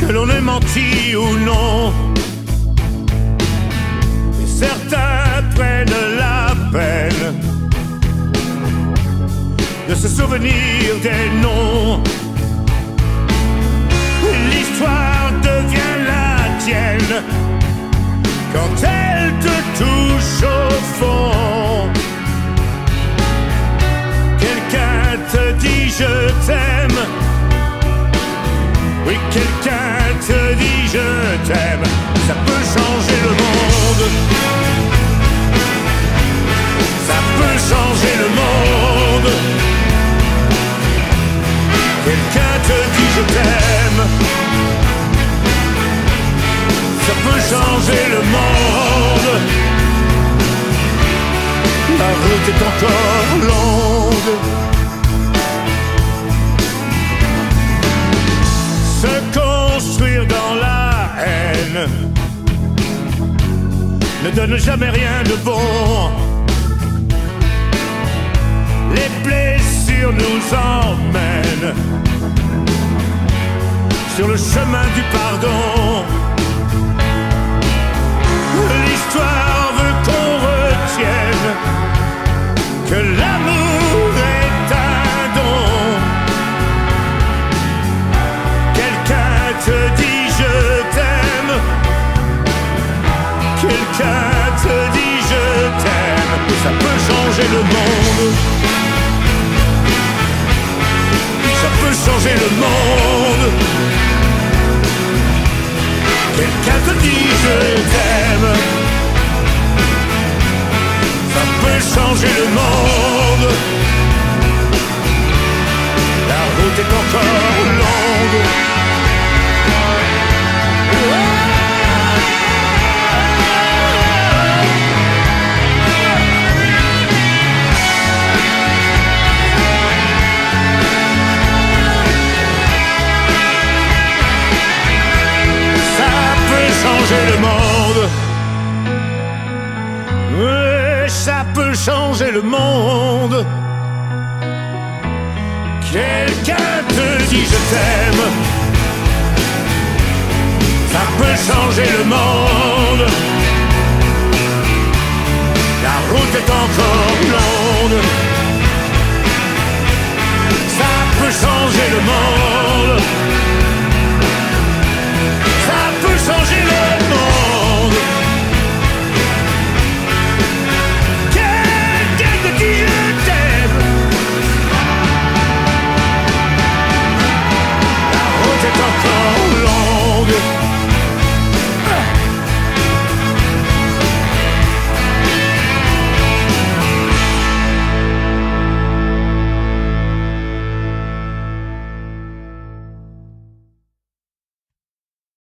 que l'on ait menti ou non. Et certains prennent la peine de se souvenir des noms. L'histoire devient la tienne quand elle te touche quelqu'un te dit je t'aime. Ça peut changer le monde. Ça peut changer le monde. Quelqu'un te dit je t'aime. Ça peut changer le monde. La route est encore longue. Ne donne jamais rien de bon. Les blessures nous emmènent sur le chemin du pardon. Le monde. Quelqu'un te dit je t'aime. Le monde. Ça peut changer le monde. Quelqu'un te dit je t'aime. Ça peut changer le monde. La route est encore longue. Ça peut changer le monde.